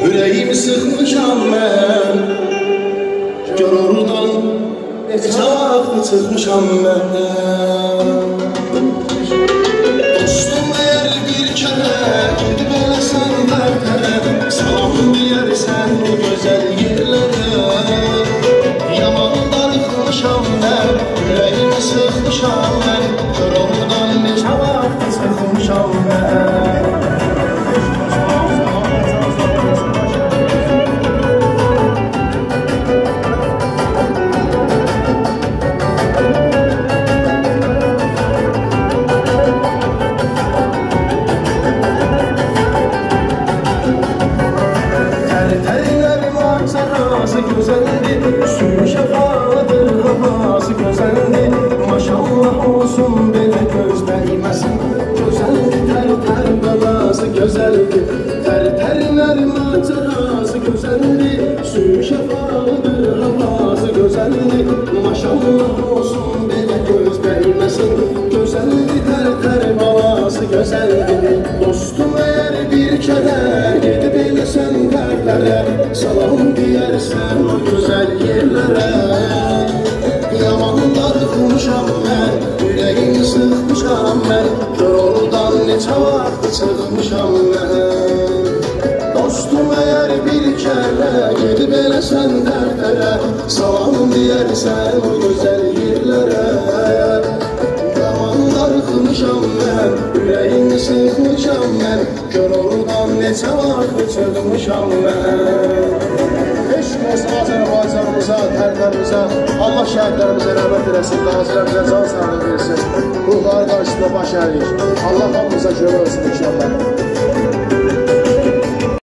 Ürəyimi sıxmışam mən Gör oradan Neçə vaxt çıxmışam mən Dostum əgər bir kərə Gedib eləsən tərtərə Salam deyərsən o gözəl yerlərə Yaman darıxmışam mən Ürəyimi sıxmışam mən Gör oradan neçə vaxt çıxmışam mən güzeldi Suyu şefadır havası güzeldi. Maşallah olsun beni göz değmesin Güzeldi ter ter balası güzeldi. Ter terler manzarası güzeldi. Suyu şefadır havası güzeldi. Maşallah olsun beni göz değmesin Güzeldi ter ter balası güzeldi. Dostum eğer bir kere gidip eləsən tərlərə Salam deyərsən o gözəl yerlərə Yaman darıxmışam mən, ürəyimi sıxmışam mən oradan neçə vaxt çıxmışam mən Dostum əgər bir kərə gedib eləsən tərlərə Salam deyərsən o gözəl yerlərə Yaman darıxmışam mən, ürəyimi sıxmışam mən oradan neçə vaxt çıxmışam mən Tərlərimizə Allah şəhidlərimizə rəhmət eləsin, qazilərimizə can sağlığı versin. Ruhları qarşısında baş ərik Allah hamımıza görə olsun inşallah